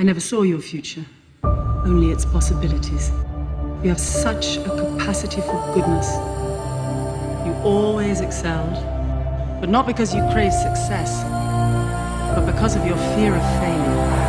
I never saw your future, only its possibilities. You have such a capacity for goodness. You always excelled, but not because you crave success, but because of your fear of failure.